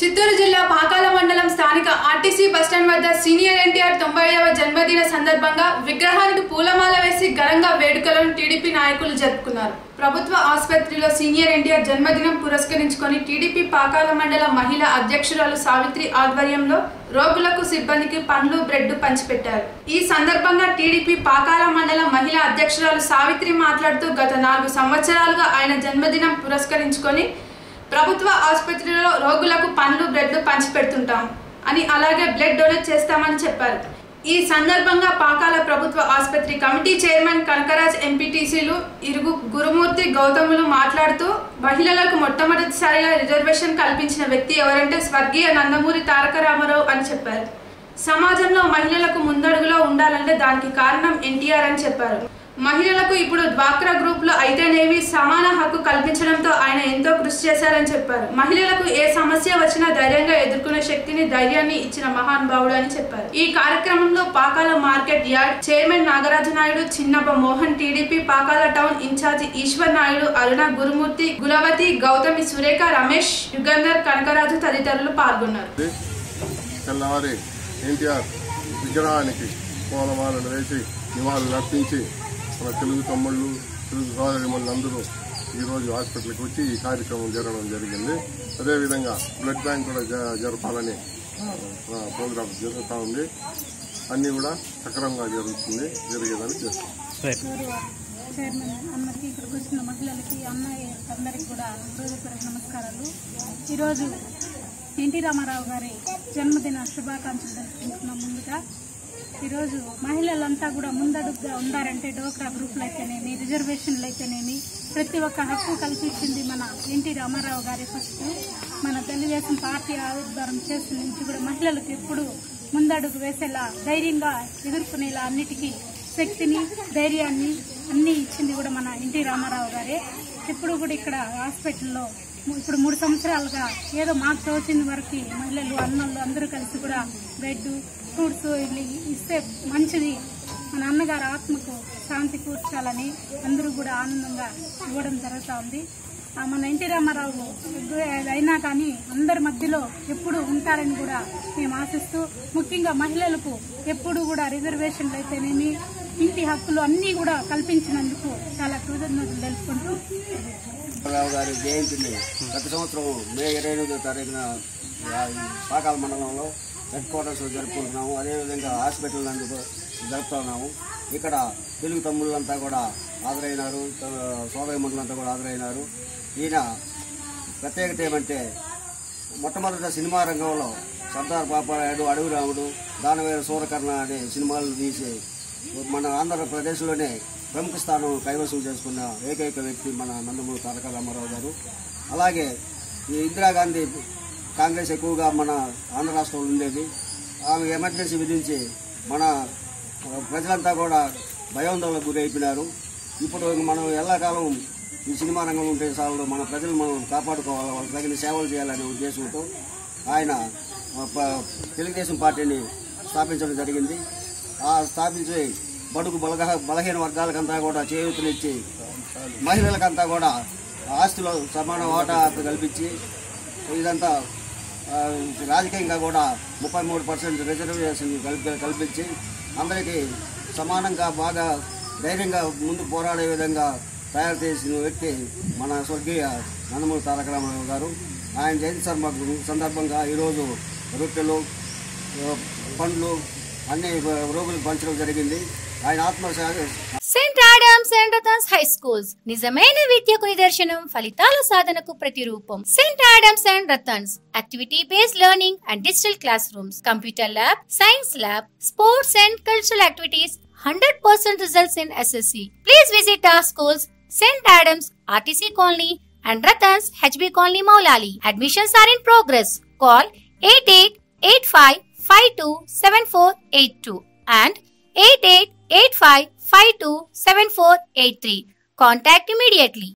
చిత్తూరు జిల్లా పాకాల మండలం స్థానిక ఆర్టీసీ బస్టాండ్ వద్ద సీనియర్ ఎన్టీఆర్ తొంభై ఐదవ జన్మదిన సందర్భంగా విగ్రహానికి పూలమాల వేసి ఘనంగా వేడుకలను టీడీపీ నాయకులు జరుపుకున్నారు. ప్రభుత్వ ఆసుపత్రిలో సీనియర్ ఎన్టీఆర్ జన్మదినం పురస్కరించుకొని టీడీపీ పాకాల మండల మహిళా అధ్యక్షురాలు సావిత్రి ఆధ్వర్యంలో రోగులకు సిబ్బందికి పండ్లు బ్రెడ్ పంచిపెట్టారు. ఈ సందర్భంగా టీడీపీ పాకాల మండల మహిళా అధ్యక్షురాలు సావిత్రి మాట్లాడుతూ గత నాలుగు సంవత్సరాలుగా ఆయన జన్మదినం పురస్కరించుకొని ప్రభుత్వ ఆసుపత్రిలో రోగులకు పండ్లు బ్రెడ్లు పంచిపెడుతుంటాం అని అలాగే బ్లడ్ డొనేట్ చేస్తామని చెప్పారు. ఈ సందర్భంగా పాకాల ప్రభుత్వ ఆసుపత్రి కమిటీ చైర్మన్ కనకరాజ్ ఎంపీటీసీలు ఇరుగు గురుమూర్తి గౌతములు మాట్లాడుతూ మహిళలకు మొట్టమొదటిసారిగా రిజర్వేషన్ కల్పించిన వ్యక్తి ఎవరంటే స్వర్గీయ నందమూరి తారక రామారావు అని చెప్పారు. సమాజంలో మహిళలకు ముందడుగులో ఉండాలంటే దానికి కారణం ఎన్టీఆర్ అని చెప్పారు. మహిళలకు ఇప్పుడు డ్వాక్రా గ్రూప్లో అయితేనేమి సమాన హక్కు కల్పించడంతో ఆయన ఎంతో కృషి చేశారని చెప్పారు. మహిళలకు ఏ సమస్య వచ్చినా ధైర్యంగా ఎదుర్కొనే శక్తిని ధైర్యాన్ని ఇచ్చిన మహానుభావుడు అని చెప్పారు. ఈ కార్యక్రమంలో Pakala market yard chairman Nagaraju Naidu Chinnappa Mohan TDP Pakala town incharge Eshwar Naidu Aruna Gurumurthy Gulavathi Gautami Surekha Ramesh Yugandhar Kanakaraju తదితరులు పాల్గొన్నారు. తెల్లవారి ఎన్టీఆర్ విగ్రహానికి పూలమాలను వేసి నివాళులు అర్పించి మన తెలుగు తమ్ముళ్ళు తెలుగు సోదరిమణులు అందరూ ఈరోజు హాస్పిటల్కి వచ్చి ఈ కార్యక్రమం జరగడం జరిగింది. అదేవిధంగా బ్లడ్ బ్యాంక్ కూడా జ- జరపాలని ఆ, ప్రోగ్రాం జరుగుతూ ఉంది. అన్నీ కూడా సక్రమంగా జరుగుతుంది జరిగేదని చేస్తాం. చైర్మన్ అందరికీ ఇక్కడికి వచ్చిన మహిళలకి అన్నయ్య అందరికీ కూడా హృదయపూర్వక నమస్కారాలు. ఈరోజు ఎన్టీ రామారావు గారి జన్మదిన శుభాకాంక్షలు తెలుపుకుంటున్నాం ముందుగా. ఈరోజు మహిళలంతా కూడా ముందడుగుగా ఉండారంటే డోక్రా గ్రూపులు అయితేనేమి రిజర్వేషన్లు అయితేనేమి ప్రతి ఒక్క హక్కు కల్పించింది మన ఎన్టీ రామారావు గారి ఫస్ట్. మన తెలుగుదేశం పార్టీ ఆవిర్భావం చేసిన నుంచి కూడా మహిళలకు ఎప్పుడు ముందడుగు వేసేలా ధైర్యంగా ఎదుర్కొనేలా అన్నిటికీ శక్తిని ధైర్యాన్ని అన్ని ఇచ్చింది కూడా మన ఎన్టీ రామారావు గారే. ఇప్పుడు కూడా ఇక్కడ హాస్పిటల్లో ఇప్పుడు మూడు సంవత్సరాలుగా ఏదో మాకు తోచిన వరకు మహిళలు అన్నలు అందరూ కలిసి కూడా బెడ్ ఫ్రూట్స్ ఇవి ఇస్తే మంచిది. మన అన్నగారు ఆత్మకు శాంతి కూర్చాలని అందరూ కూడా ఆనందంగా ఇవ్వడం జరుగుతూ ఉంది. ఆ మన ఎన్టీ రామారావు అయినా కానీ అందరి మధ్యలో ఎప్పుడు ఉంటారని కూడా మేము ఆశిస్తూ ముఖ్యంగా మహిళలకు ఎప్పుడు కూడా రిజర్వేషన్లు అయితేనేమి ఇంటి హక్కులు అన్నీ కూడా కల్పించినందుకు చాలా కృతజ్ఞతలు తెలుపుకుంటూ రావు గారి జయంతిని గత సంవత్సరం మే ఇరవై ఎనిమిదో తారీఖున పాకాల మండలంలో హెడ్ క్వార్టర్స్లో జరుపుకుంటున్నాము. అదేవిధంగా హాస్పిటల్ నందు జరుపుతున్నాము ఇక్కడ తెలుగు తమ్ముళ్ళంతా కూడా హాజరైనారు. సోదరి మండలంతా కూడా హాజరైనారు. ఈయన ప్రత్యేకత ఏమంటే మొట్టమొదట సినిమా రంగంలో సర్దార్ పాపారాయుడు అడవి రాముడు దానవేర సూరకర్ణ అనే సినిమాలు తీసి మన ఆంధ్రప్రదేశ్లోనే ప్రముఖ స్థానం కైవసం చేసుకున్న ఏకైక వ్యక్తి మన నందమూరి తారక రామారావు గారు. అలాగే ఈ ఇందిరాగాంధీ కాంగ్రెస్ ఎక్కువగా మన ఆంధ్ర రాష్ట్రంలో ఉండేది. ఆమె ఎమర్జెన్సీ విధించి మన ప్రజలంతా కూడా భయాందోళనకు గురి అయిపోయినారు ఇప్పుడు మనం ఎల్లకాలం ఈ సినిమా రంగంలో ఉంటే సార్లు మన ప్రజలు మనం కాపాడుకోవాలి వాళ్ళకి తగిన సేవలు చేయాలనే ఉద్దేశంతో ఆయన తెలుగుదేశం పార్టీని స్థాపించడం జరిగింది. ఆ స్థాపించి బడుగు బలగ బలహీన వర్గాలకంతా కూడా చేయూతనిచ్చి మహిళలకంతా కూడా ఆస్తిలో సమాన వాటా కల్పించి ఇదంతా రాజకీయంగా కూడా ముప్పై మూడు పర్సెంట్ రిజర్వేషన్ కల్పి కల్పించి అందరికీ సమానంగా బాగా ధైర్యంగా ముందు పోరాడే విధంగా తయారు చేసిన వ్యక్తి మన స్వర్గీయ నందమూరి తారక రామారావు గారు. ఆయన జయంతి సందర్భ సందర్భంగా ఈరోజు రొట్టెలు పండ్లు అన్ని రోగులకు పంచడం జరిగింది. ఆయన ఆత్మ సెంట్ ఆడమ్స్ అండ్ స్కూల్స్ నిజమైన విద్యకు నిదర్శనం ఫలితాల సాధనకు ప్రతిరూపం saint Adams and Ratans activity based learning and digital classrooms computer lab science lab sports and cultural activities hundred percent results in SSC please visit our schools saint Adams RTC colony and Ratans HB Colony Maulali. Admissions are in progress. Call 8885527482 and 8885527483. Contact immediately.